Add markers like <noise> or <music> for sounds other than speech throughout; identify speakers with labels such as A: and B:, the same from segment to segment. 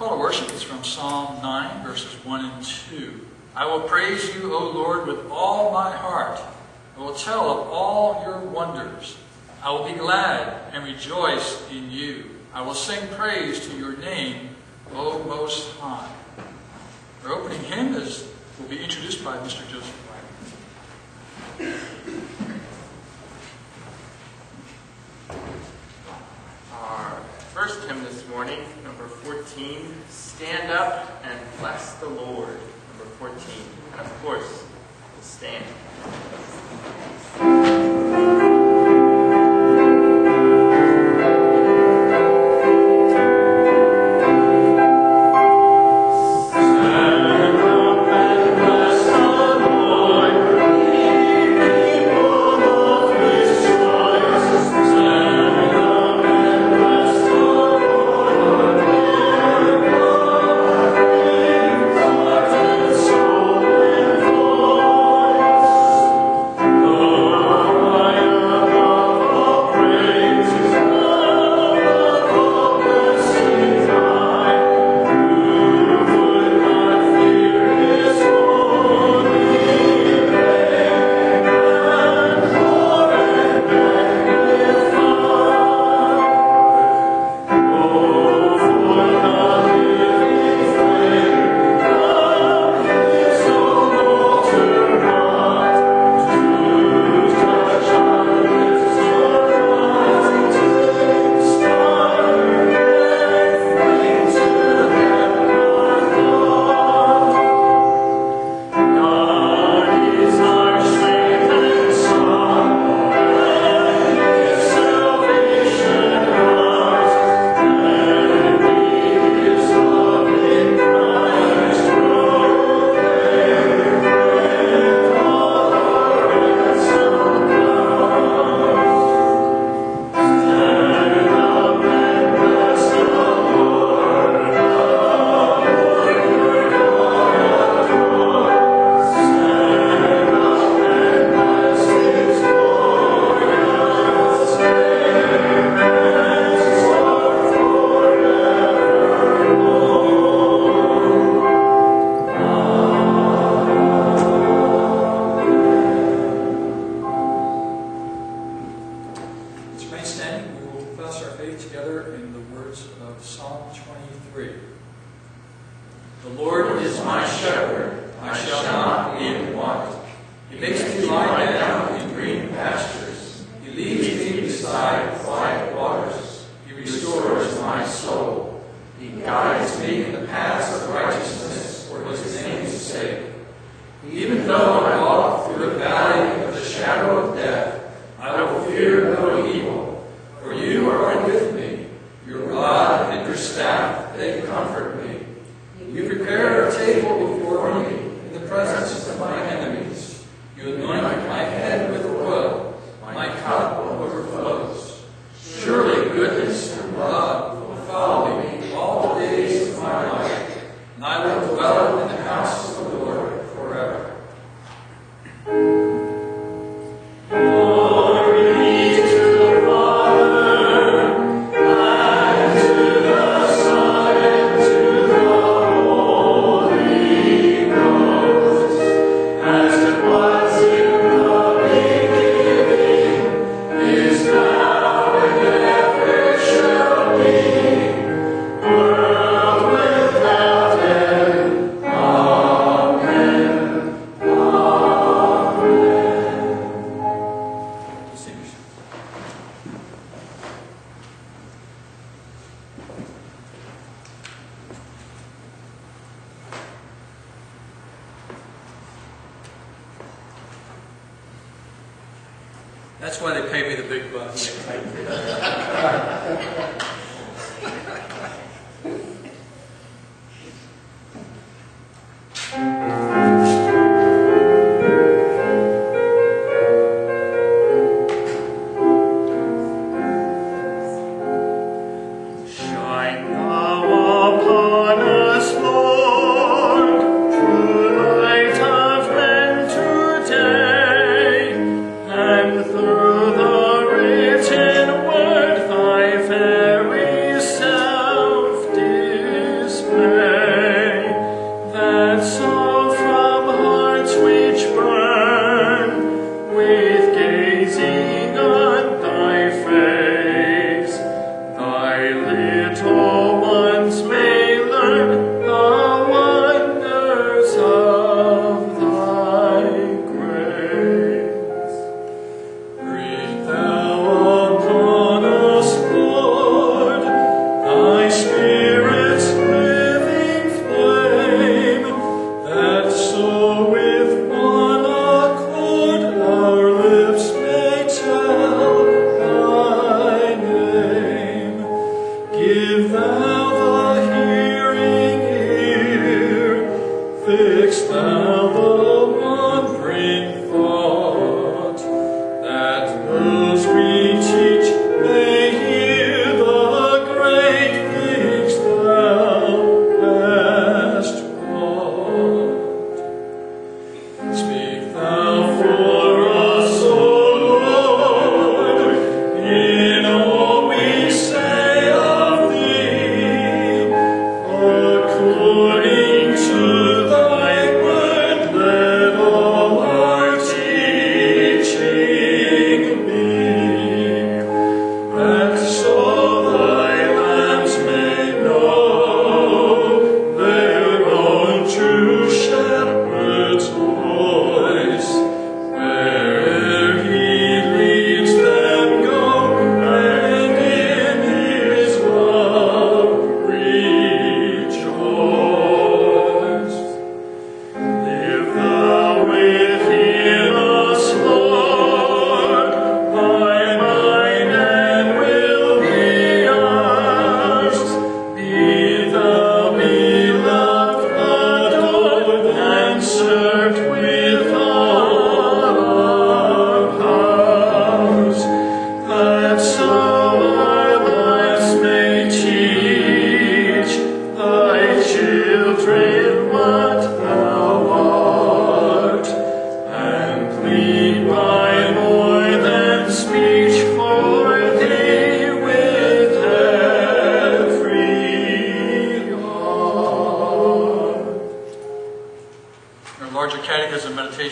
A: call to worship is from Psalm 9, verses 1 and 2. I will praise you, O Lord, with all my heart. I will tell of all your wonders. I will be glad and rejoice in you. I will sing praise to your name, O Most High. Our opening hymn is, will be introduced by Mr. Joseph
B: White. morning, number 14, Stand Up and Bless the Lord, number 14. And of course, we'll stand.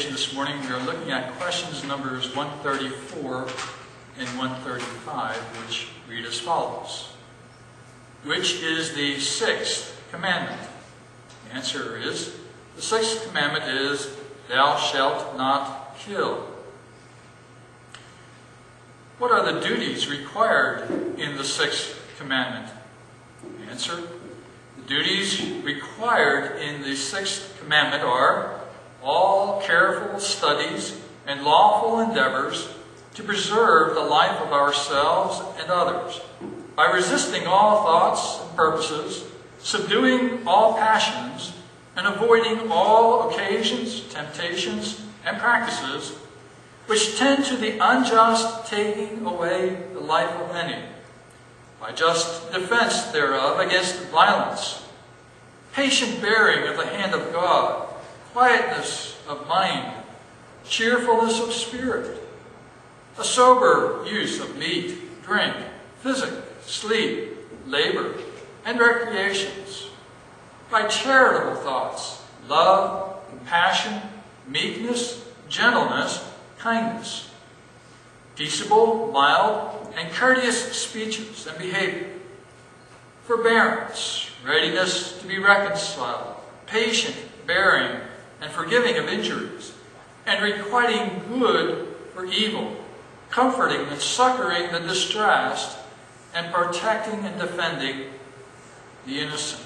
A: Meditation this morning, we are looking at questions numbers 134 and 135, which read as follows. Which is the sixth commandment? The answer is, the sixth commandment is, thou shalt not kill. What are the duties required in the sixth commandment? The answer, the duties required in the sixth commandment are all careful studies and lawful endeavors to preserve the life of ourselves and others by resisting all thoughts and purposes, subduing all passions, and avoiding all occasions, temptations, and practices which tend to the unjust taking away the life of many by just defense thereof against violence, patient bearing of the hand of God, quietness of mind, cheerfulness of spirit, a sober use of meat, drink, physic, sleep, labor, and recreations, by charitable thoughts, love, compassion, meekness, gentleness, kindness, peaceable, mild, and courteous speeches and behavior, forbearance, readiness to be reconciled, patient, bearing, and forgiving of injuries, and requiting good for evil, comforting and succoring the distressed, and protecting and defending the innocent.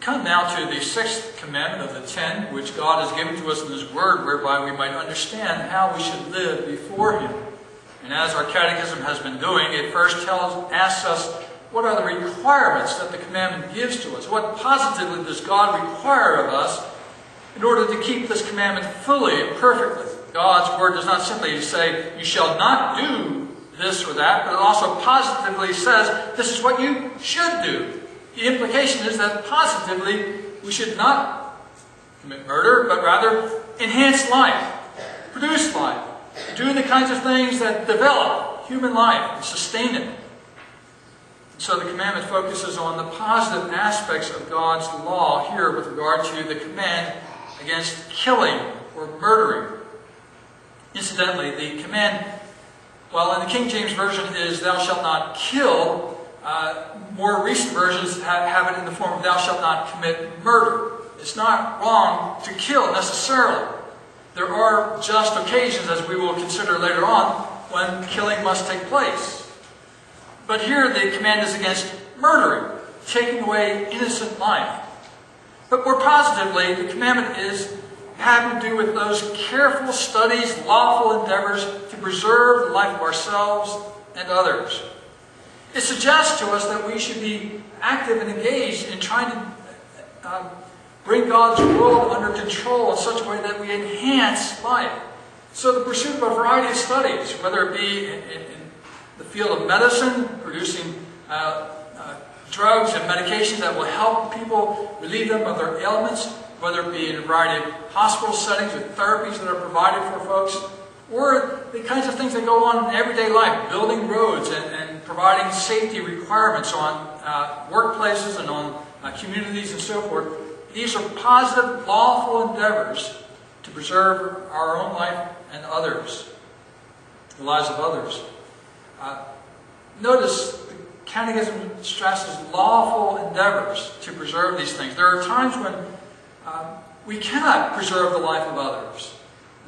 A: Come now to the sixth commandment of the ten, which God has given to us in His Word, whereby we might understand how we should live before Him. And as our catechism has been doing, it first tells, asks us what are the requirements that the commandment gives to us? What positively does God require of us in order to keep this commandment fully and perfectly? God's Word does not simply say, you shall not do this or that, but it also positively says, this is what you should do. The implication is that positively we should not commit murder, but rather enhance life, produce life, do the kinds of things that develop human life and sustain it. So the commandment focuses on the positive aspects of God's law here with regard to the command against killing or murdering. Incidentally, the command well, in the King James Version is thou shalt not kill, uh, more recent versions have, have it in the form of thou shalt not commit murder. It's not wrong to kill necessarily. There are just occasions, as we will consider later on, when killing must take place. But here the command is against murdering, taking away innocent life. But more positively, the commandment is having to do with those careful studies, lawful endeavors to preserve the life of ourselves and others. It suggests to us that we should be active and engaged in trying to uh, bring God's world under control in such a way that we enhance life. So the pursuit of a variety of studies, whether it be in, in the field of medicine, producing uh, uh, drugs and medications that will help people relieve them of their ailments, whether it be in a variety of hospital settings with therapies that are provided for folks, or the kinds of things that go on in everyday life, building roads and, and providing safety requirements on uh, workplaces and on uh, communities and so forth. These are positive, lawful endeavors to preserve our own life and others, the lives of others. Uh, notice the Catechism stresses lawful endeavors to preserve these things. There are times when um, we cannot preserve the life of others.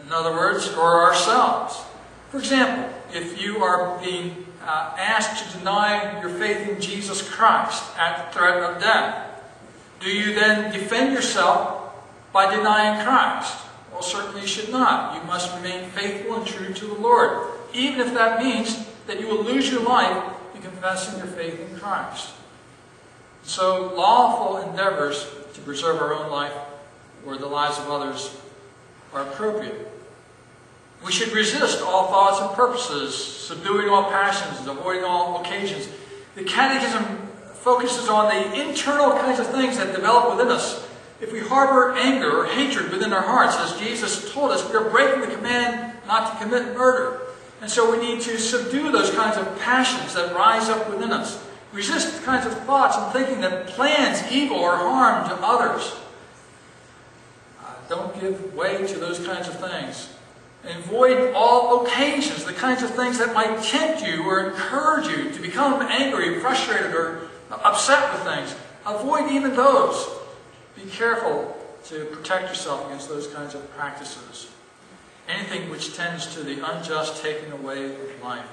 A: In other words, or ourselves. For example, if you are being uh, asked to deny your faith in Jesus Christ at the threat of death, do you then defend yourself by denying Christ? Well, certainly you should not. You must remain faithful and true to the Lord, even if that means that you will lose your life in confessing your faith in Christ. So, lawful endeavors to preserve our own life or the lives of others are appropriate. We should resist all thoughts and purposes, subduing all passions, and avoiding all occasions. The Catechism focuses on the internal kinds of things that develop within us. If we harbor anger or hatred within our hearts, as Jesus told us, we are breaking the command not to commit murder. And so we need to subdue those kinds of passions that rise up within us. Resist the kinds of thoughts and thinking that plans evil or harm to others. Uh, don't give way to those kinds of things. And avoid all occasions, the kinds of things that might tempt you or encourage you to become angry, frustrated, or upset with things. Avoid even those. Be careful to protect yourself against those kinds of practices. Anything which tends to the unjust taking away of life.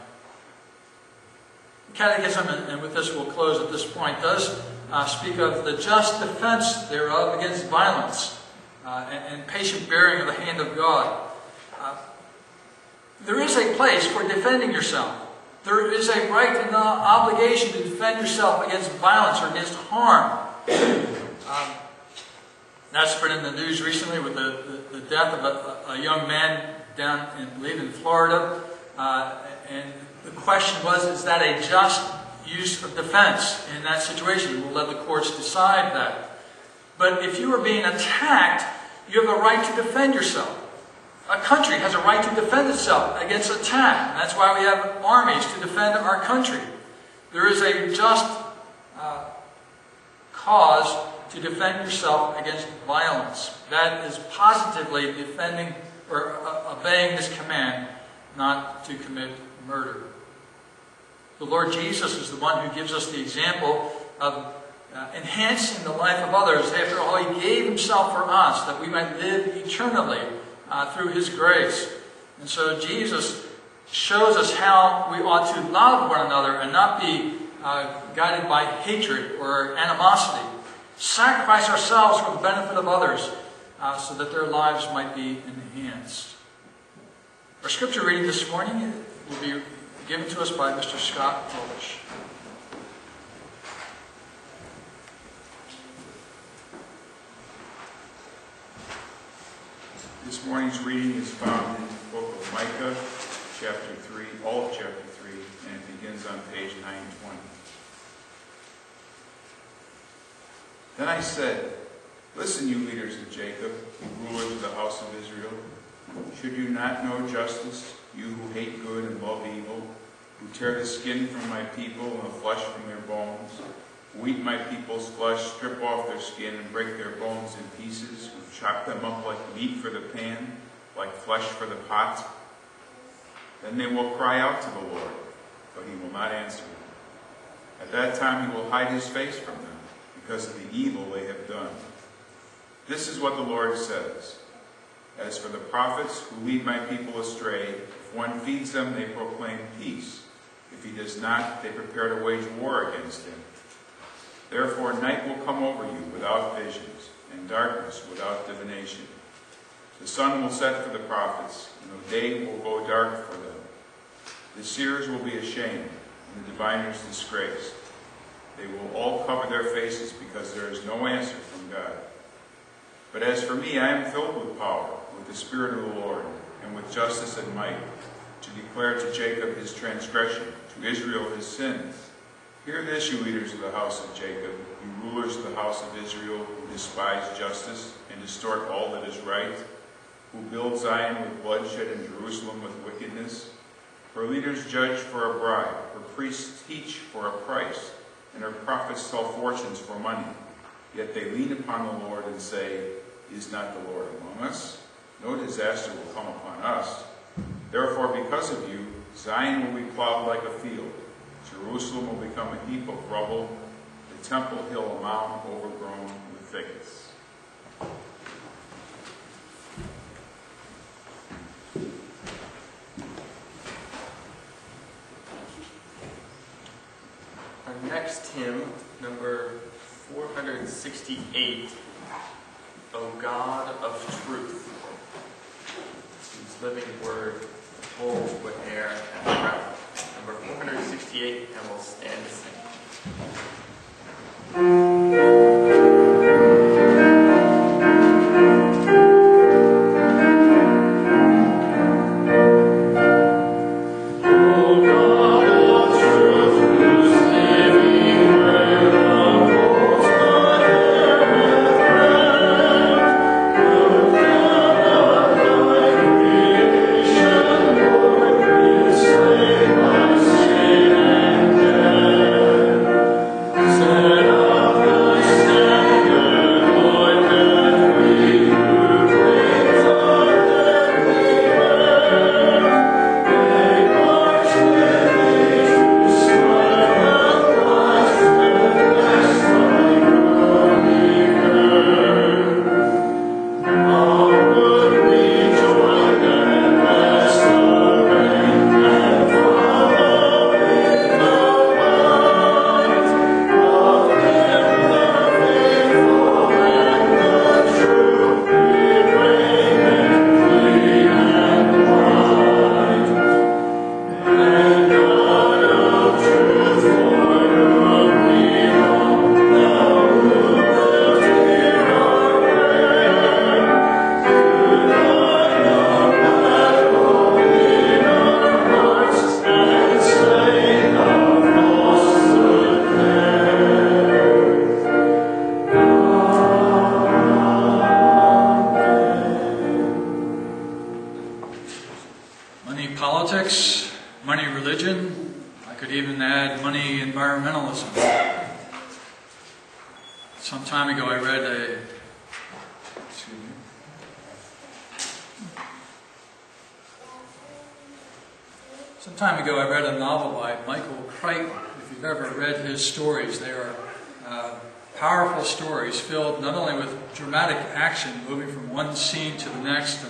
A: Catechism, and with this we'll close at this point, does uh, speak of the just defense thereof against violence uh, and, and, patient bearing of the hand of God. Uh, there is a place for defending yourself. There is a right and an obligation to defend yourself against violence or against harm. Um, that's been in the news recently with the, the, the death of a, a, young man down in, I in Florida. Uh, and the question was, is that a just use of defense in that situation? We'll let the courts decide that. But if you are being attacked, you have a right to defend yourself. A country has a right to defend itself against attack. That's why we have armies to defend our country. There is a just uh, cause to defend yourself against violence. That is positively defending or uh, obeying this command not to commit murder. The Lord Jesus is the one who gives us the example of uh, enhancing the life of others. After all, He gave Himself for us that we might live eternally uh, through His grace. And so Jesus shows us how we ought to love one another and not be uh, guided by hatred or animosity. Sacrifice ourselves for the benefit of others uh, so that their lives might be enhanced. Our scripture reading this morning will be given to us by Mr. Scott Roltsch.
C: This morning's reading is found in the book of Micah, chapter 3, all of chapter 3, and it begins on page 920. Then I said, Listen, you leaders of Jacob, rulers of the house of Israel. Should you not know justice, you who hate good and love evil, who tear the skin from my people and the flesh from their bones, who eat my people's flesh, strip off their skin and break their bones in pieces, who chop them up like meat for the pan, like flesh for the pot? Then they will cry out to the Lord, but he will not answer them. At that time he will hide his face from them, because of the evil they have done. This is what the Lord says. As for the prophets who lead my people astray, if one feeds them, they proclaim peace. If he does not, they prepare to wage war against him. Therefore night will come over you without visions, and darkness without divination. The sun will set for the prophets, and the day will go dark for them. The seers will be ashamed, and the diviners disgraced. They will all cover their faces because there is no answer from God. But as for me, I am filled with power, with the Spirit of the Lord, and with justice and might, to declare to Jacob his transgression, to Israel his sins. Hear this, you leaders of the house of Jacob, you rulers of the house of Israel, who despise justice and distort all that is right, who build Zion with bloodshed and Jerusalem with wickedness. Her leaders judge for a bribe, her priests teach for a price, and her prophets tell fortunes for money. Yet they lean upon the Lord and say, Is not the Lord among us? No disaster will come upon us. Therefore, because of you, Zion will be plowed like a field. Jerusalem will become a heap of rubble, the temple hill a mound overgrown with thickets.
B: Next hymn, number 468, O God of Truth, whose living word holds with air and breath. Number 468, and we'll stand to sing.
A: Money politics, money religion, I could even add money environmentalism. Some time ago I read a. Some time ago I read a novel by Michael Crichton. If you've ever read his stories, they are uh, powerful stories filled not only with dramatic action, moving from one scene to the next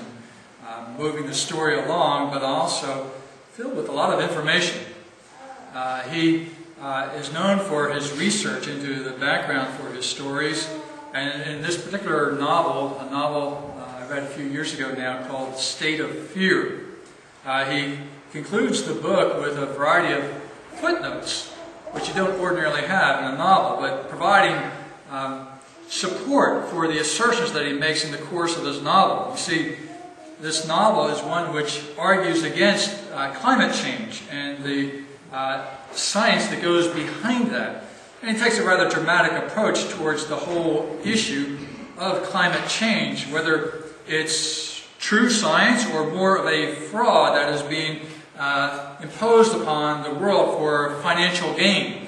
A: moving the story along, but also filled with a lot of information. Uh, he uh, is known for his research into the background for his stories, and in this particular novel, a novel uh, I read a few years ago now called State of Fear, uh, he concludes the book with a variety of footnotes, which you don't ordinarily have in a novel, but providing um, support for the assertions that he makes in the course of his novel. You see, this novel is one which argues against uh, climate change and the uh, science that goes behind that. And he takes a rather dramatic approach towards the whole issue of climate change, whether it's true science or more of a fraud that is being uh, imposed upon the world for financial gain.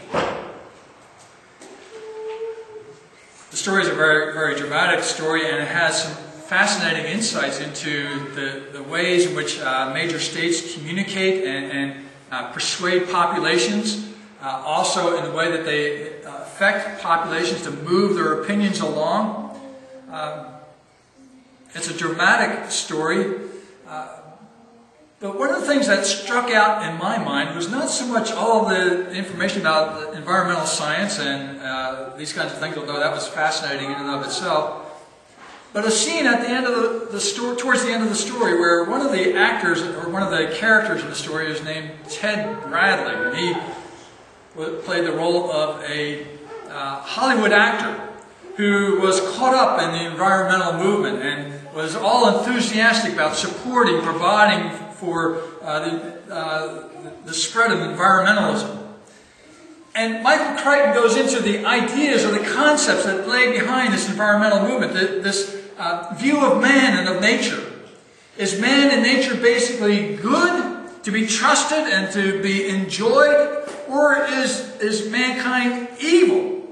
A: The story is a very, very dramatic story and it has some fascinating insights into the, the ways in which uh, major states communicate and, and uh, persuade populations, uh, also in the way that they affect populations to move their opinions along. Um, it's a dramatic story. Uh, but one of the things that struck out in my mind was not so much all the information about environmental science and uh, these kinds of things, although that was fascinating in and of itself. But a scene at the end of the, the story, towards the end of the story, where one of the actors or one of the characters in the story is named Ted Bradley, and he played the role of a uh, Hollywood actor who was caught up in the environmental movement and was all enthusiastic about supporting, providing for uh, the, uh, the spread of environmentalism. And Michael Crichton goes into the ideas or the concepts that lay behind this environmental movement, this uh, view of man and of nature. Is man and nature basically good, to be trusted and to be enjoyed, or is, is mankind evil?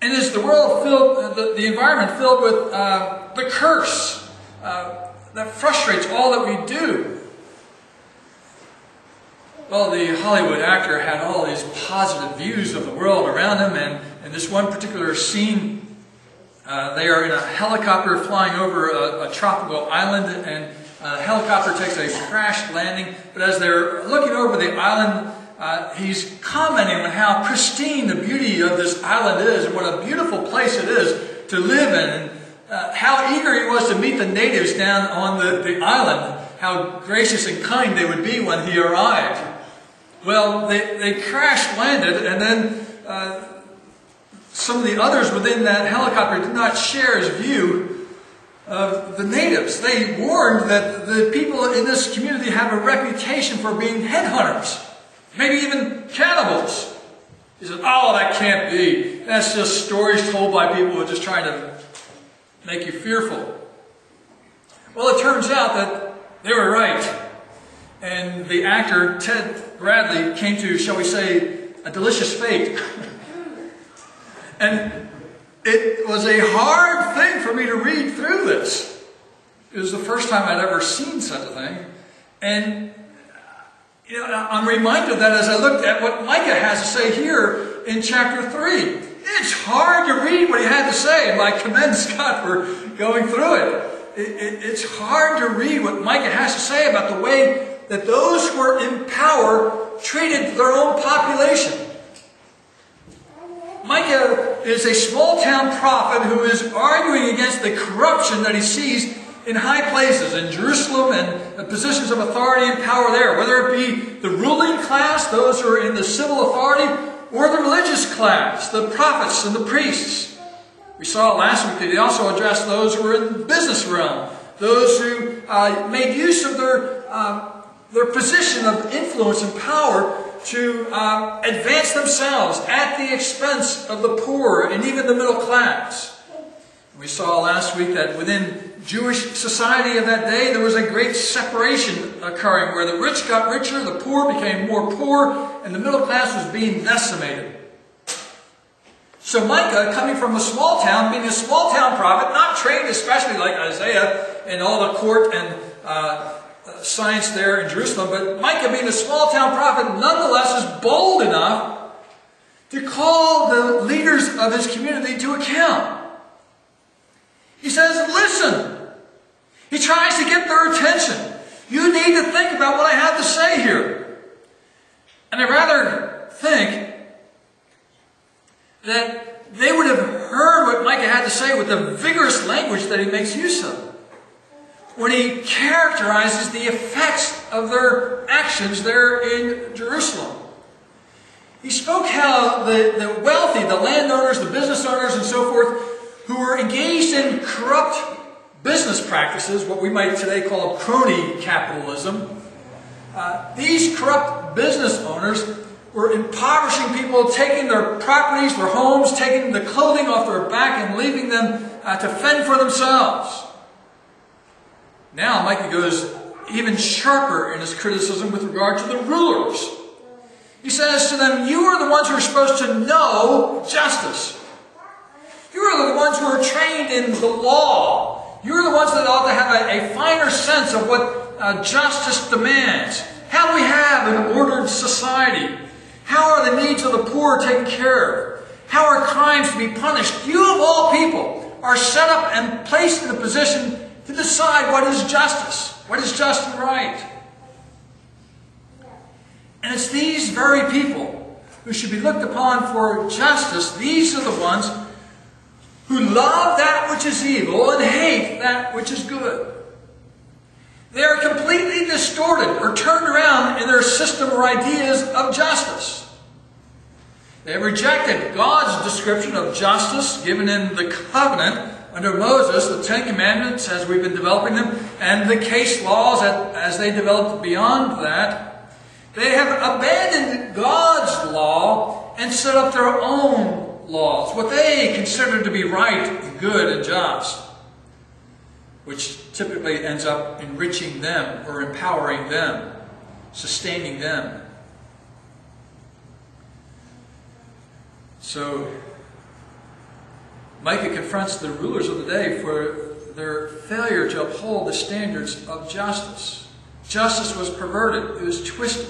A: And is the world filled, uh, the, the environment filled with uh, the curse uh, that frustrates all that we do? Well, the Hollywood actor had all these positive views of the world around him, and in this one particular scene, uh, they are in a helicopter flying over a, a tropical island, and a helicopter takes a crash landing. But as they're looking over the island, uh, he's commenting on how pristine the beauty of this island is, and what a beautiful place it is to live in, and uh, how eager he was to meet the natives down on the, the island, how gracious and kind they would be when he arrived. Well, they, they crash landed, and then uh, some of the others within that helicopter did not share his view of the natives. They warned that the people in this community have a reputation for being headhunters, maybe even cannibals. He said, Oh, that can't be. That's just stories told by people who are just trying to make you fearful. Well, it turns out that they were right. And the actor, Ted Bradley, came to, shall we say, a delicious fate. <laughs> And it was a hard thing for me to read through this. It was the first time I'd ever seen such a thing. And you know, I'm reminded of that as I looked at what Micah has to say here in chapter 3. It's hard to read what he had to say, and I commend <laughs> Scott for going through it. It, it. It's hard to read what Micah has to say about the way that those who were in power treated their own population. Micah is a small town prophet who is arguing against the corruption that he sees in high places, in Jerusalem and the positions of authority and power there, whether it be the ruling class, those who are in the civil authority, or the religious class, the prophets and the priests. We saw last week that he also addressed those who were in the business realm, those who uh, made use of their, uh, their position of influence and power to uh, advance themselves at the expense of the poor and even the middle class. We saw last week that within Jewish society of that day, there was a great separation occurring where the rich got richer, the poor became more poor, and the middle class was being decimated. So Micah, coming from a small town, being a small town prophet, not trained especially like Isaiah in all the court and uh, science there in Jerusalem, but Micah, being a small town prophet, nonetheless is bold enough to call the leaders of his community to account. He says, Listen. He tries to get their attention. You need to think about what I have to say here. And I rather think that they would have heard what Micah had to say with the vigorous language that he makes use of when he characterizes the effects of their actions there in Jerusalem. He spoke how the, the wealthy, the landowners, the business owners, and so forth, who were engaged in corrupt business practices, what we might today call crony capitalism, uh, these corrupt business owners were impoverishing people, taking their properties, their homes, taking the clothing off their back, and leaving them uh, to fend for themselves. Now Micah goes even sharper in his criticism with regard to the rulers. He says to them, You are the ones who are supposed to know justice. You are the ones who are trained in the law. You're the ones that ought to have a, a finer sense of what uh, justice demands. How do we have an ordered society? How are the needs of the poor taken care of? How are crimes to be punished? You, of all people, are set up and placed in a position decide what is justice, what is just and right. And it's these very people who should be looked upon for justice. These are the ones who love that which is evil and hate that which is good. They are completely distorted or turned around in their system or ideas of justice. They rejected God's description of justice given in the covenant under Moses, the Ten Commandments as we've been developing them, and the case laws as they developed beyond that. They have abandoned God's law and set up their own laws, what they consider to be right, good, and just, which typically ends up enriching them or empowering them, sustaining them. So, Micah confronts the rulers of the day for their failure to uphold the standards of justice. Justice was perverted, it was twisted.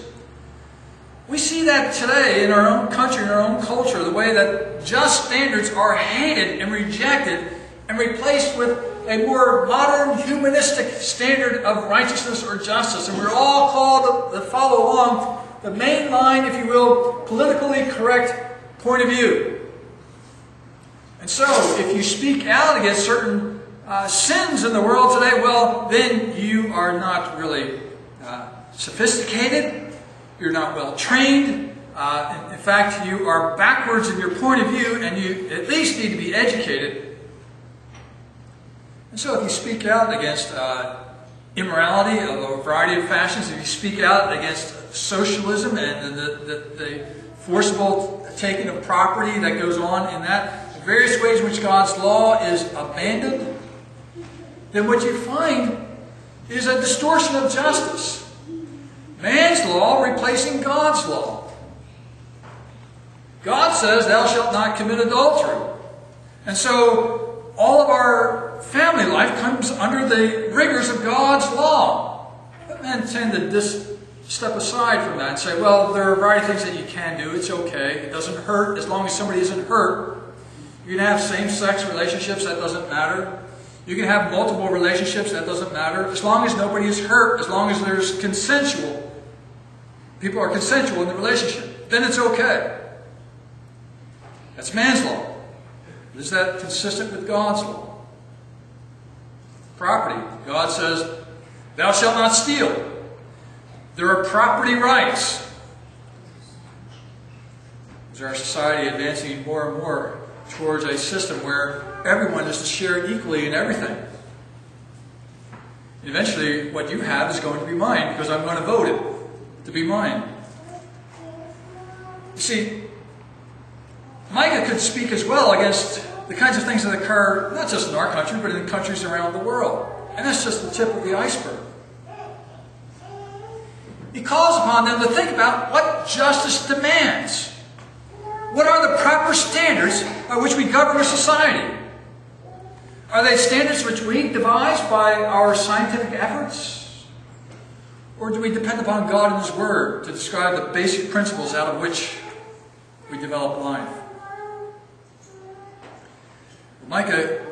A: We see that today in our own country, in our own culture, the way that just standards are hated and rejected and replaced with a more modern humanistic standard of righteousness or justice. And we're all called to follow along the main line, if you will, politically correct point of view. And so, if you speak out against certain uh, sins in the world today, well, then you are not really uh, sophisticated you're not well trained. Uh, in, fact, you are backwards in your point of view, and you at least need to be educated. And so, if you speak out against uh, immorality of a variety of fashions, if you speak out against socialism and the, the, the forcible taking of property that goes on in that, various ways in which God's law is abandoned, then what you find is a distortion of justice. Man's law replacing God's law. God says, Thou shalt not commit adultery. And so, all of our family life comes under the rigors of God's law. But men tend to just step aside from that and say, well, there are a variety of things that you can do. It's okay. It doesn't hurt as long as somebody isn't hurt. You can have same sex relationships, that doesn't matter. You can have multiple relationships, that doesn't matter. As long as nobody is hurt, as long as there's consensual people are consensual in the relationship, then it's okay. That's man's law. Is that consistent with God's law? Property. God says, Thou shalt not steal. There are property rights. Is our society advancing more and more towards a system where everyone is to share equally in everything? Eventually, what you have is going to be mine because I'm going to vote it to be mine. You see, Micah could speak as well against the kinds of things that occur not just in our country, but in countries around the world. And that's just the tip of the iceberg. He calls upon them to think about what justice demands. What are the proper standards by which we govern a society? Are they standards which we devise by our scientific efforts? Or do we depend upon God and His Word to describe the basic principles out of which we develop life? Micah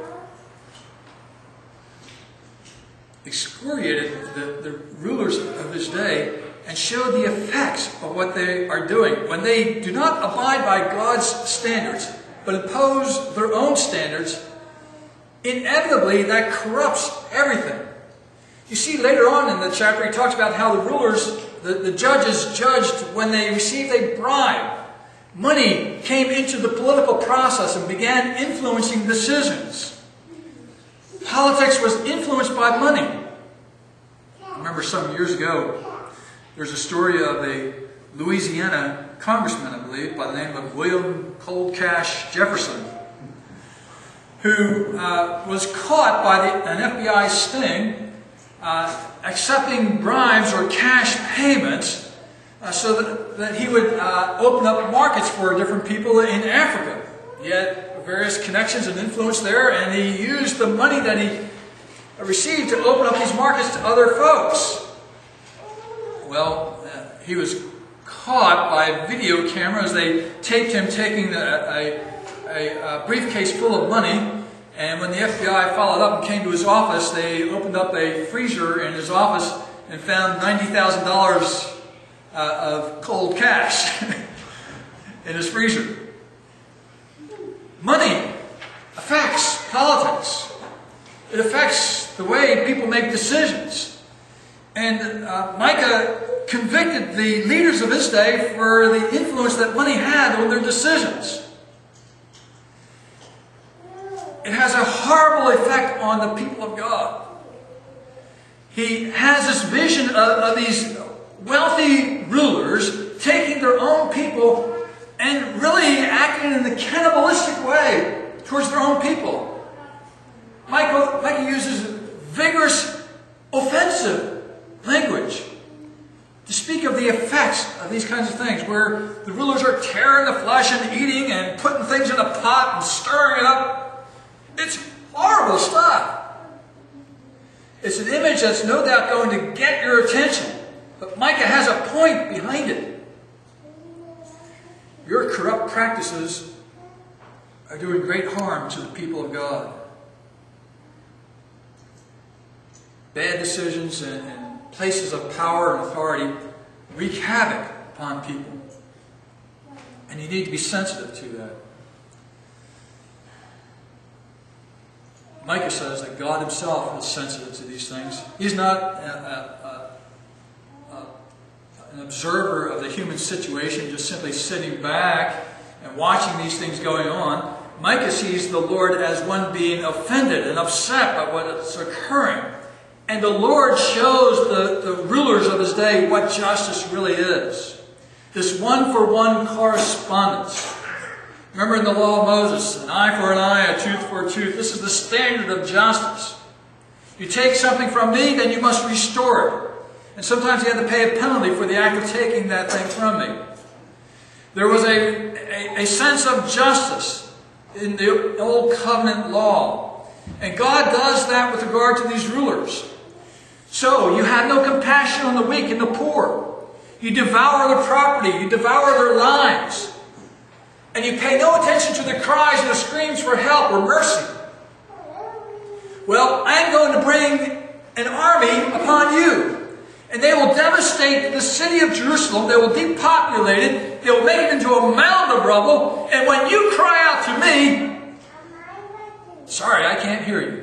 A: excoriated the, the rulers of his day and show the effects of what they are doing. When they do not abide by God's standards, but impose their own standards, inevitably that corrupts everything. You see, later on in the chapter, he talks about how the rulers, the, the judges, judged when they received a bribe. Money came into the political process and began influencing decisions. Politics was influenced by money. I remember some years ago, there's a story of a Louisiana congressman, I believe, by the name of William Cold Cash Jefferson, who uh, was caught by the, an FBI sting uh, accepting bribes or cash payments uh, so that, that he would uh, open up markets for different people in Africa. He had various connections and influence there, and he used the money that he received to open up these markets to other folks. Well, uh, he was caught by video cameras. They taped him taking a, a, a, briefcase full of money. And when the FBI followed up and came to his office, they opened up a freezer in his office and found $90,000 uh, of cold cash <laughs> in his freezer. Money affects politics. It affects the way people make decisions. And uh, Micah convicted the leaders of his day for the influence that money had on their decisions. It has a horrible effect on the people of God. He has this vision of, of these wealthy rulers taking their own people and really acting in a cannibalistic way towards their own people. Michael, Micah uses vigorous, offensive language to speak of the effects of these kinds of things, where the rulers are tearing the flesh and eating and putting things in a pot and stirring it up. It's horrible stuff. It's an image that's no doubt going to get your attention, but Micah has a point behind it. Your corrupt practices are doing great harm to the people of God. Bad decisions and, and places of power and authority wreak havoc upon people. And you need to be sensitive to that. Micah says that God himself is sensitive to these things. He's not a, a, a, an observer of the human situation, just simply sitting back and watching these things going on. Micah sees the Lord as one being offended and upset by what is occurring. And the Lord shows the, the rulers of his day what justice really is. This one for one correspondence. Remember in the law of Moses, an eye for an eye, a tooth for a tooth. This is the standard of justice. You take something from me, then you must restore it. And sometimes you have to pay a penalty for the act of taking that thing from me. There was a, a, a sense of justice in the old covenant law. And God does that with regard to these rulers. So, you have no compassion on the weak and the poor. You devour the property. You devour their lives. And you pay no attention to the cries and the screams for help or mercy. Well, I'm going to bring an army upon you. And they will devastate the city of Jerusalem. They will depopulate it. They will make it into a mound of rubble. And when you cry out to me, sorry, I can't hear you.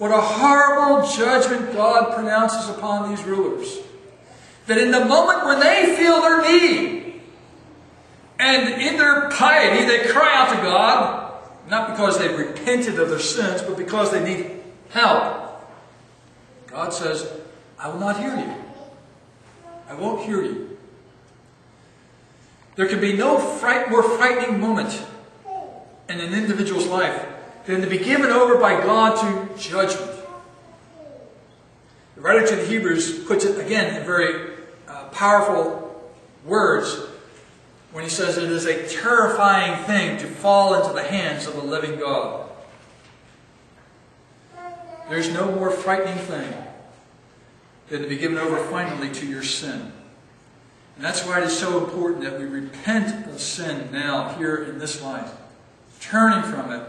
A: What a horrible judgment God pronounces upon these rulers. That in the moment when they feel their need, and in their piety they cry out to God, not because they've repented of their sins, but because they need help. God says, I will not hear you. I won't hear you. There can be no fright, more frightening moment in an individual's life than to be given over by God to judgment. The writer to the Hebrews puts it again in very uh, powerful words when he says it is a terrifying thing to fall into the hands of the living God. There's no more frightening thing than to be given over finally to your sin. And that's why it is so important that we repent of sin now, here in this life, turning from it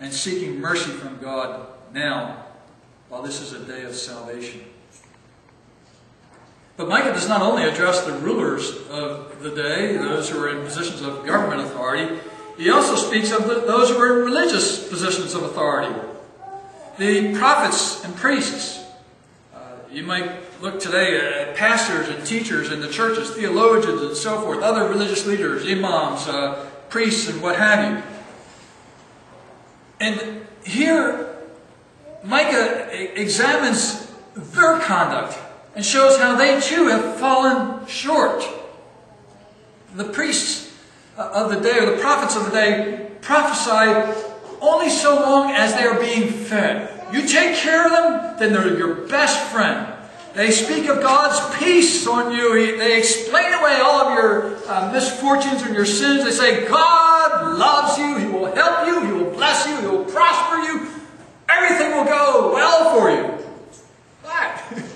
A: and seeking mercy from God now, while this is a day of salvation. But Micah does not only address the rulers of the day, those who are in positions of government authority, he also speaks of the, those who are in religious positions of authority. The prophets and priests. Uh, you might look today at pastors and teachers in the churches, theologians and so forth, other religious leaders, imams, uh, priests, and what have you. And here, Micah examines their conduct and shows how they too have fallen short. The priests uh, of the day, or the prophets of the day, prophesy only so long as they are being fed. You take care of them, then they're your best friend. They speak of God's peace on you. They explain away all of your uh, misfortunes and your sins. They say, God loves you. He will help you. He will bless you. He will prosper you. everything will go well for you. What? <laughs>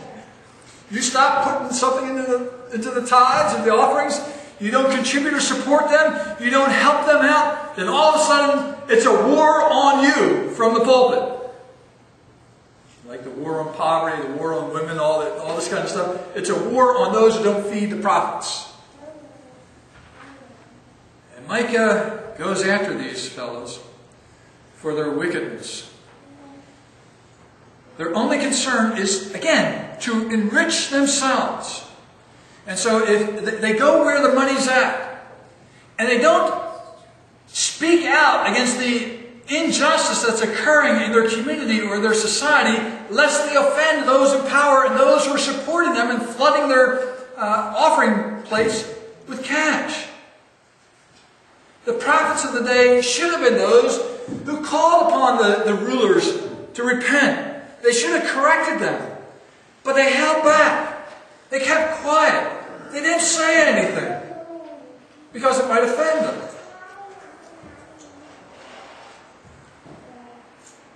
A: You stop putting something into the, into the tithes and the offerings, you don't contribute or support them, you don't help them out, then all of a sudden it's a war on you from the pulpit. Like the war on poverty, the war on women, all, that, all this kind of stuff. It's a war on those who don't feed the prophets. And Micah goes after these fellows for their wickedness. Their only concern is, again, to enrich themselves. And so if they go where the money's at, and they don't speak out against the injustice that's occurring in their community or their society, lest they offend those in power and those who are supporting them and flooding their uh, offering plates with cash. The prophets of the day should have been those who called upon the, the rulers to repent they should have corrected them. But they held back. They kept quiet. They didn't say anything because it might offend them.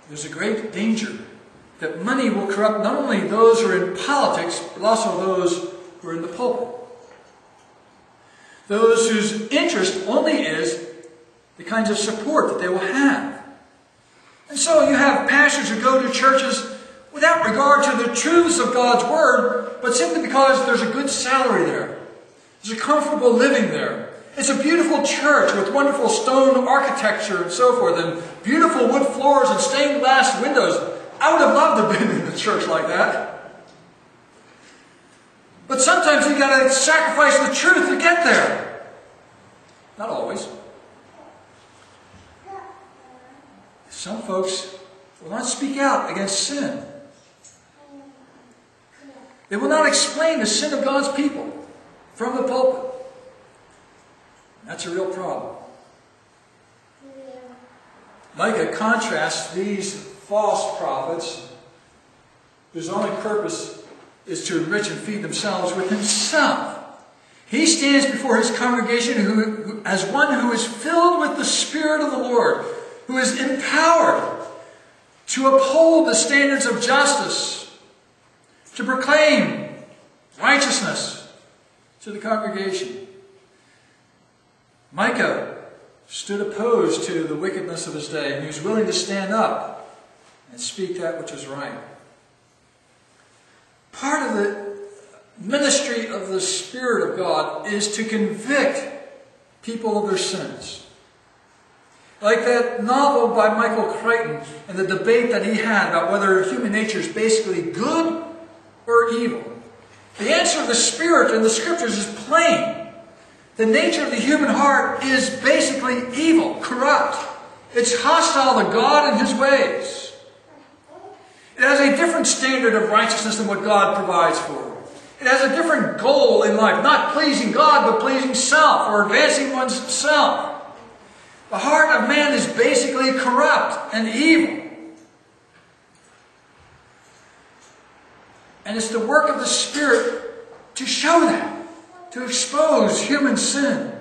A: There's a great danger that money will corrupt not only those who are in politics, but also those who are in the pulpit. Those whose interest only is the kinds of support that they will have. And so you have pastors who go to churches without regard to the truths of God's Word, but simply because there's a good salary there. There's a comfortable living there. It's a beautiful church with wonderful stone architecture and so forth, and beautiful wood floors and stained glass windows. I would have loved to have been in a church like that. But sometimes you got to sacrifice the truth to get there. Not always. Some folks will not speak out against sin. They will not explain the sin of God's people from the pulpit. That's a real problem. Micah contrasts these false prophets whose only purpose is to enrich and feed themselves with himself. He stands before his congregation who, as one who is filled with the Spirit of the Lord, who is empowered to uphold the standards of justice to proclaim righteousness to the congregation. Micah stood opposed to the wickedness of his day, and he was willing to stand up and speak that which was right. Part of the ministry of the Spirit of God is to convict people of their sins. Like that novel by Michael Crichton and the debate that he had about whether human nature is basically good or evil? The answer of the Spirit in the Scriptures is plain. The nature of the human heart is basically evil, corrupt. It's hostile to God and His ways. It has a different standard of righteousness than what God provides for. It has a different goal in life, not pleasing God, but pleasing self or advancing one's self. The heart of man is basically corrupt and evil. And it's the work of the Spirit to show that, to expose human sin.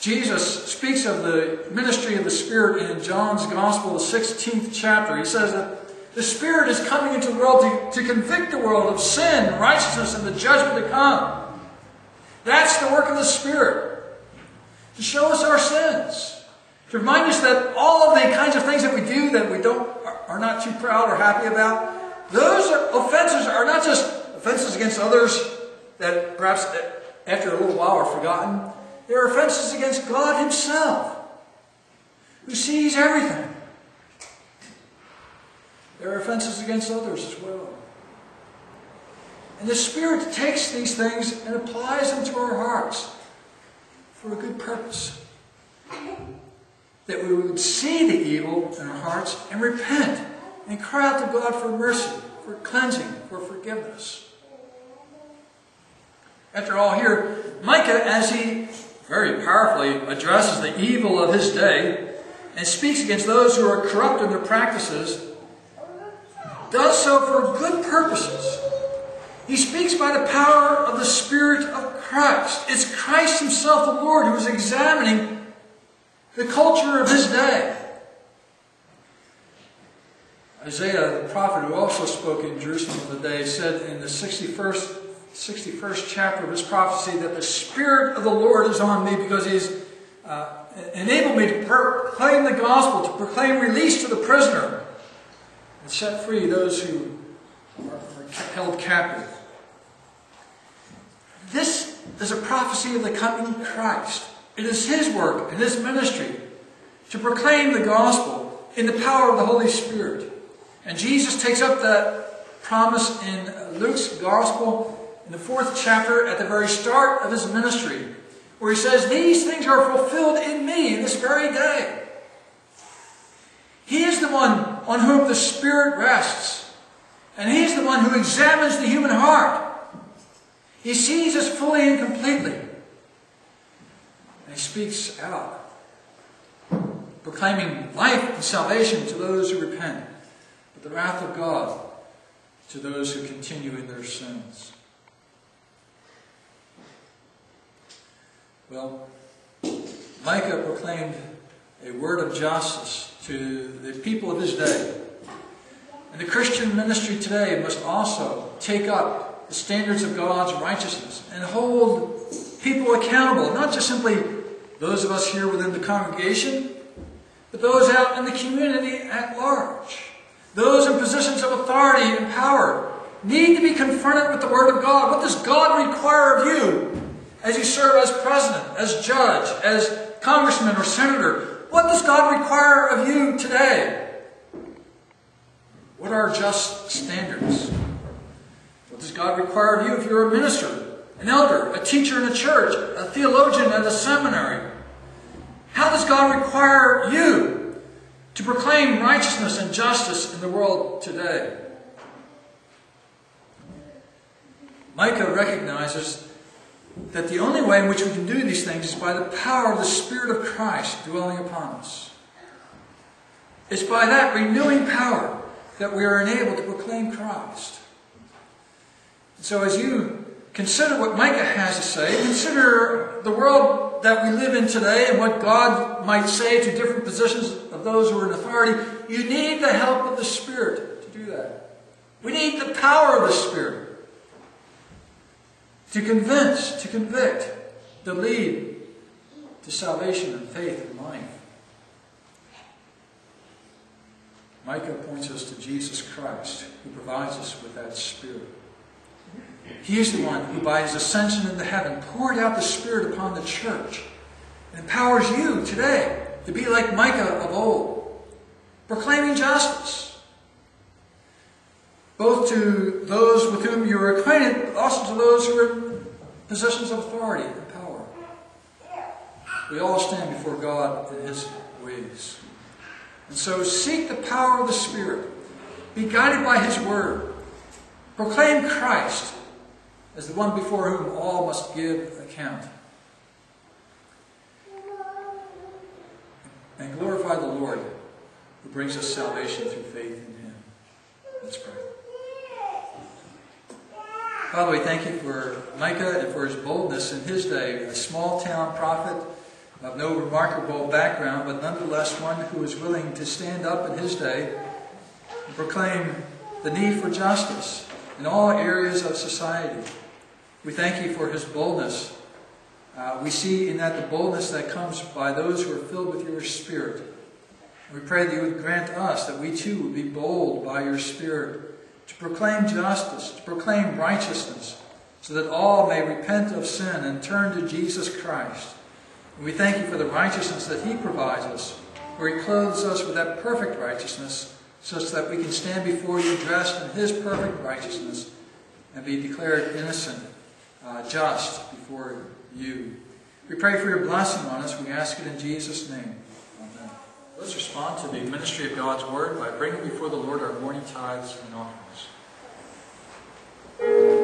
A: Jesus speaks of the ministry of the Spirit in John's Gospel, the 16th chapter. He says that the Spirit is coming into the world to, to convict the world of sin, righteousness, and the judgment to come. That's the work of the Spirit. To show us our sins. To remind us that all of the kinds of things that we do that we don't are not too proud or happy about, those offenses are not just offenses against others that perhaps after a little while are forgotten. They are offenses against God Himself, who sees everything. There are offenses against others as well. And the Spirit takes these things and applies them to our hearts for a good purpose. That we would see the evil in our hearts and repent and cry out to God for mercy, for cleansing, for forgiveness. After all, here, Micah, as he very powerfully addresses the evil of his day and speaks against those who are corrupt in their practices, does so for good purposes. He speaks by the power of the Spirit of Christ. It's Christ Himself, the Lord, who is examining the culture of His day. Isaiah, the prophet who also spoke in Jerusalem of the day, said in the 61st, 61st chapter of his prophecy that the Spirit of the Lord is on me because he's uh, enabled me to proclaim the gospel, to proclaim release to the prisoner, and set free those who are, are held captive. This is a prophecy of the coming Christ. It is his work and his ministry to proclaim the gospel in the power of the Holy Spirit. And Jesus takes up that promise in Luke's gospel in the fourth chapter at the very start of his ministry, where he says, These things are fulfilled in me in this very day. He is the one on whom the Spirit rests, and he is the one who examines the human heart. He sees us fully and completely. And he speaks out, proclaiming life and salvation to those who repent, but the wrath of God to those who continue in their sins. Well, Micah proclaimed a word of justice to the people of his day. And the Christian ministry today must also take up the standards of God's righteousness and hold people accountable, not just simply those of us here within the congregation, but those out in the community at large. Those in positions of authority and power need to be confronted with the Word of God. What does God require of you as you serve as president, as judge, as congressman or senator? What does God require of you today? What are just standards? What does God require of you if you're a minister, an elder, a teacher in a church, a theologian at a seminary? How does God require you to proclaim righteousness and justice in the world today? Micah recognizes that the only way in which we can do these things is by the power of the Spirit of Christ dwelling upon us. It's by that renewing power that we are enabled to proclaim Christ. And So as you consider what Micah has to say, consider the world that we live in today and what God might say to different positions of those who are in authority, you need the help of the Spirit to do that. We need the power of the Spirit to convince, to convict, to lead to salvation and faith and life. Micah points us to Jesus Christ, who provides us with that Spirit. He is the one who, by his ascension into heaven, poured out the Spirit upon the church and empowers you today to be like Micah of old, proclaiming justice, both to those with whom you are acquainted, but also to those who are positions of authority and power. We all stand before God in His ways. And so seek the power of the Spirit. Be guided by His Word. Proclaim Christ as the one before whom all must give account. And glorify the Lord who brings us salvation through faith in Him. Let's pray. Father, we thank you for Micah and for his boldness in his day, a small town prophet of no remarkable background, but nonetheless one who was willing to stand up in his day and proclaim the need for justice in all areas of society. We thank you for his boldness. Uh, we see in that the boldness that comes by those who are filled with your Spirit. We pray that you would grant us that we too would be bold by your Spirit to proclaim justice, to proclaim righteousness, so that all may repent of sin and turn to Jesus Christ. And we thank you for the righteousness that he provides us, where he clothes us with that perfect righteousness, such that we can stand before you dressed in his perfect righteousness and be declared innocent, uh, just before you. We pray for your blessing on us. We ask it in Jesus' name. Amen. Let's respond to the ministry of God's Word by bringing before the Lord our morning tithes and offerings.
D: Thank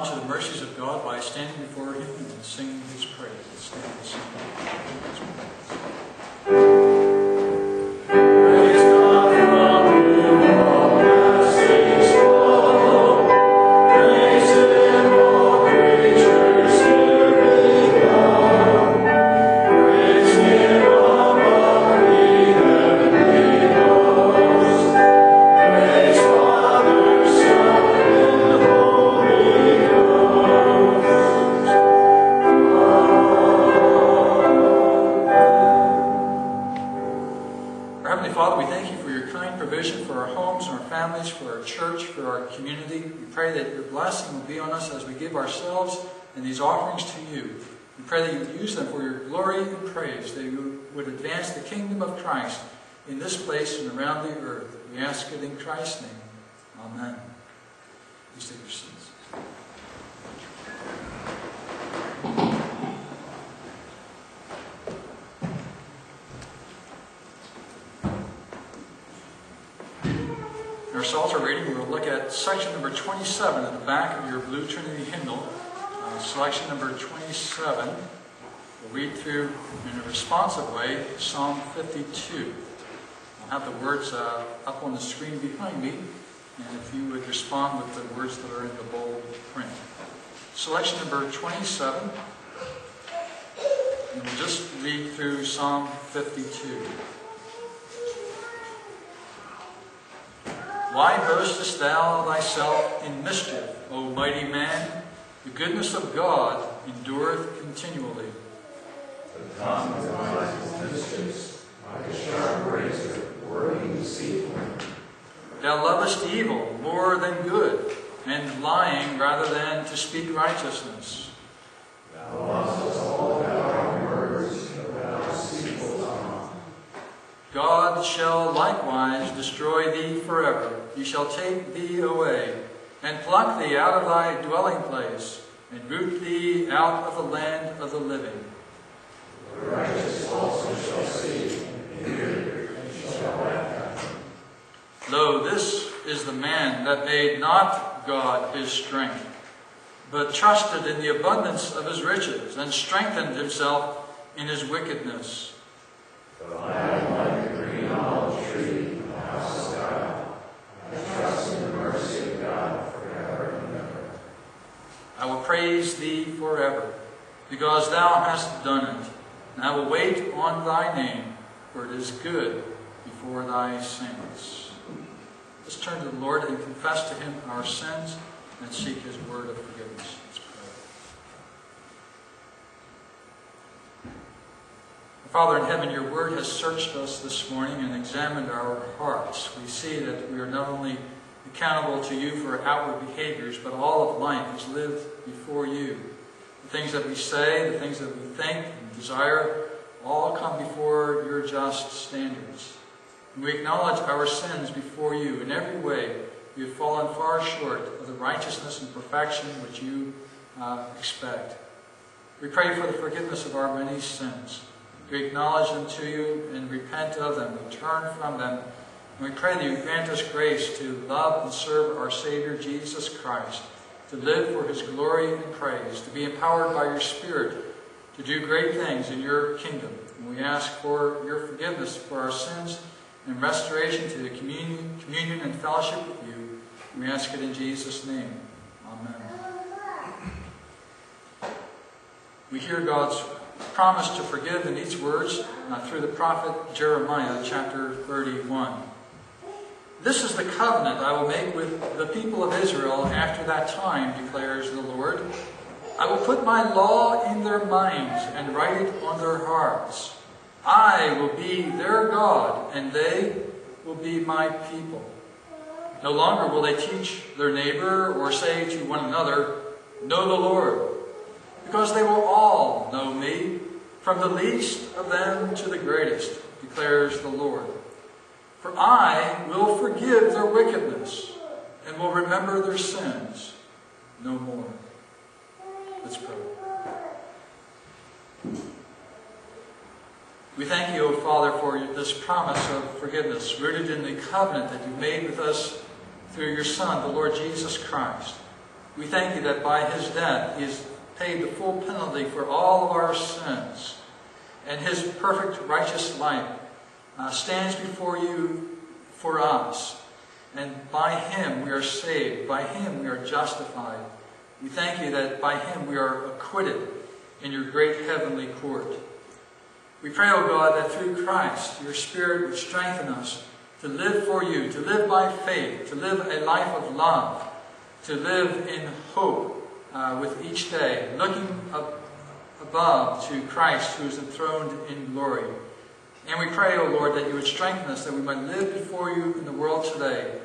A: to the mercies of God by standing before Him and singing His. Stand and sing His praise. Section number 27 at the back of your Blue Trinity hymnal. Uh, selection number 27. We'll read through in a responsive way Psalm 52. I'll have the words uh, up on the screen behind me, and if you would respond with the words that are in the bold print. Selection number 27. And we'll just read through Psalm 52. Why boastest thou thyself in mischief, O mighty man? The goodness of God endureth continually.
E: The tongue of life is mischievous, like a sharp razor, working deceitfully.
A: Thou lovest evil more than good, and lying rather than to speak righteousness. Shall likewise destroy thee forever. He shall take thee away, and pluck thee out of thy dwelling place, and root thee out of the land of the living. The righteous also shall see, hear, and shall laugh. Lo, this is the man that made not God his strength, but trusted in the abundance of his riches, and strengthened himself in his wickedness. I will praise thee forever, because thou hast done it. And I will wait on thy name, for it is good before thy saints. Let's turn to the Lord and confess to him our sins and seek his word of forgiveness. Father in heaven, your word has searched us this morning and examined our hearts. We see that we are not only accountable to you for outward behaviors, but all of life is lived before you. The things that we say, the things that we think and desire, all come before your just standards. And we acknowledge our sins before you. In every way, we have fallen far short of the righteousness and perfection which you uh, expect. We pray for the forgiveness of our many sins. We acknowledge them to you and repent of them. We turn from them and we pray that you grant us grace to love and serve our Savior Jesus Christ, to live for his glory and praise, to be empowered by your Spirit to do great things in your kingdom. And we ask for your forgiveness for our sins and restoration to the communion, communion and fellowship with you. We ask it in Jesus' name. Amen. We hear God's promise to forgive in these words uh, through the prophet Jeremiah, chapter 31. This is the covenant I will make with the people of Israel after that time, declares the Lord. I will put my law in their minds and write it on their hearts. I will be their God, and they will be my people. No longer will they teach their neighbor or say to one another, Know the Lord, because they will all know me, from the least of them to the greatest, declares the Lord. For I will forgive their wickedness and will remember their sins no more. Let's pray. We thank you, O Father, for this promise of forgiveness rooted in the covenant that you made with us through your Son, the Lord Jesus Christ. We thank you that by his death he has paid the full penalty for all of our sins. And his perfect righteous life uh, stands before you for us. And by him we are saved. By him we are justified. We thank you that by him we are acquitted in your great heavenly court. We pray, O God, that through Christ your Spirit would strengthen us to live for you, to live by faith, to live a life of love, to live in hope uh, with each day, looking up above to Christ who is enthroned in glory. And we pray, O Lord, that you would strengthen us, that we might live before you in the world today,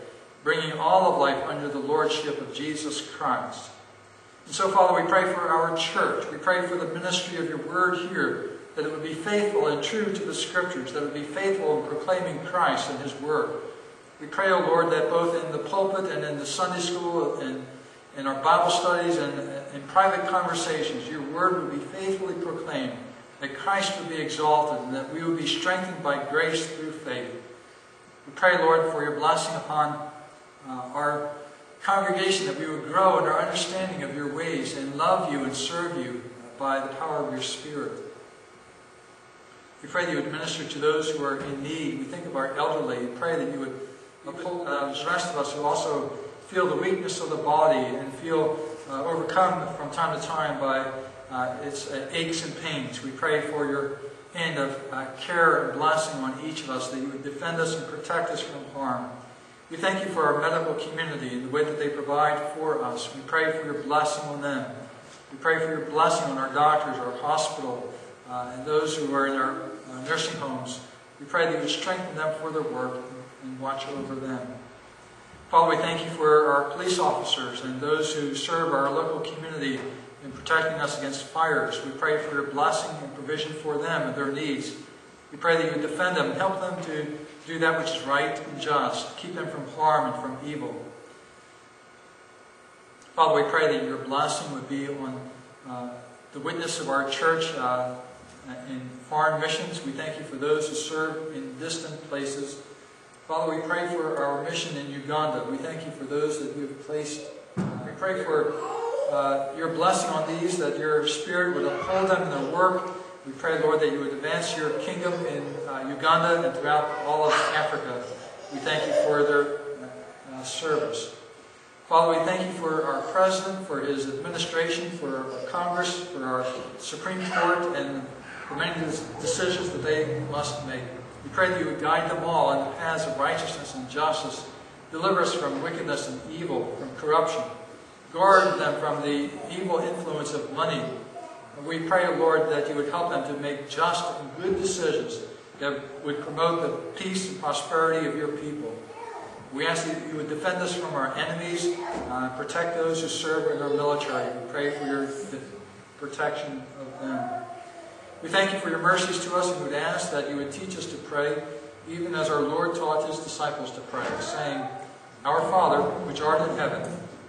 A: bringing all of life under the lordship of Jesus Christ. And so, Father, we pray for our church. We pray for the ministry of your word here, that it would be faithful and true to the Scriptures, that it would be faithful in proclaiming Christ and his word. We pray, O Lord, that both in the pulpit and in the Sunday school and in our Bible studies and in private conversations, your word would be faithfully proclaimed, that Christ would be exalted, and that we would be strengthened by grace through faith. We pray, Lord, for your blessing upon uh, our congregation, that we would grow in our understanding of your ways and love you and serve you by the power of your Spirit. We pray that you would minister to those who are in need. We think of our elderly. We pray that you would uphold uh, the rest of us who also feel the weakness of the body and feel uh, overcome from time to time by its uh, aches and pains. We pray for your hand of uh, care and blessing on each of us, that you would defend us and protect us from harm. We thank you for our medical community and the way that they provide for us. We pray for your blessing on them. We pray for your blessing on our doctors, our hospital, uh, and those who are in our uh, nursing homes. We pray that you would strengthen them for their work and watch over them. Father, we thank you for our police officers and those who serve our local community in protecting us against fires. We pray for your blessing and provision for them and their needs. We pray that you defend them help them to do that which is right and just, keep them from harm and from evil. Father, we pray that your blessing would be on uh, the witness of our church uh, in foreign missions. We thank you for those who serve in distant places. Father, we pray for our mission in Uganda. We thank you for those that you have placed. We pray for uh, your blessing on these, that your Spirit would uphold them in their work. We pray, Lord, that you would advance your kingdom in uh, Uganda and throughout all of Africa. We thank you for their uh, service. Father, we thank you for our president, for his administration, for our Congress, for our Supreme Court, and for many decisions that they must make. We pray that you would guide them all in the paths of righteousness and justice. Deliver us from wickedness and evil, from corruption. Guard them from the evil influence of money. We pray, Lord, that you would help them to make just and good decisions that would promote the peace and prosperity of your people. We ask that you would defend us from our enemies, uh, protect those who serve in our military. We pray for your protection of them. We thank you for your mercies to us and would ask that you would teach us to pray, even as our Lord taught his disciples to pray, saying, Our Father, which art in heaven,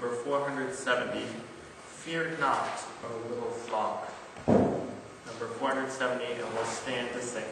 B: number 470, Fear Not, O Little Flock. Number 470, and we'll stand to sing.